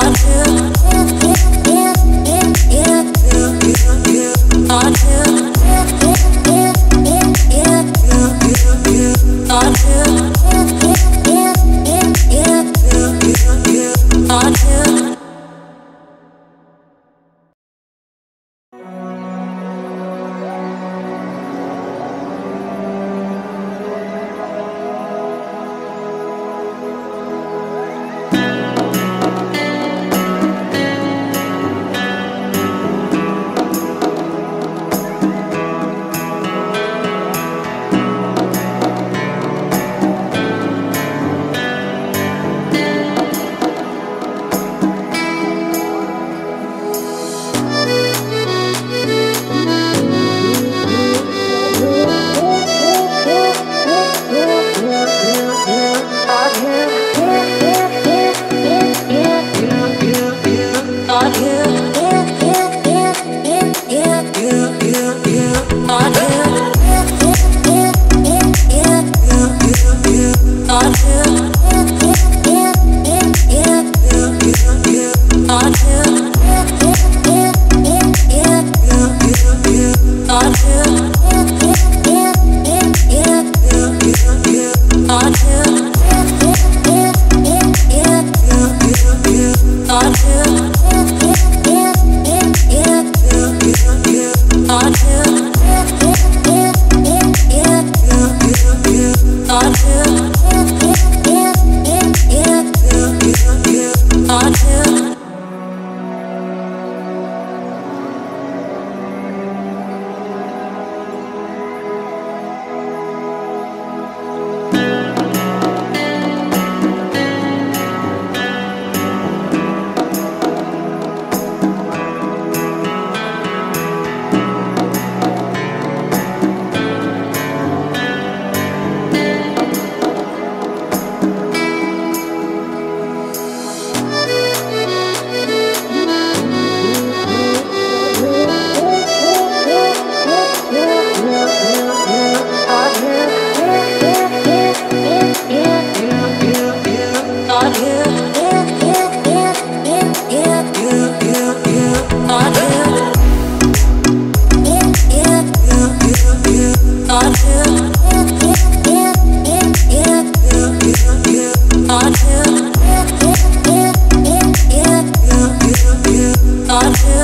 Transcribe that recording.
Yeah. you, you. I until thought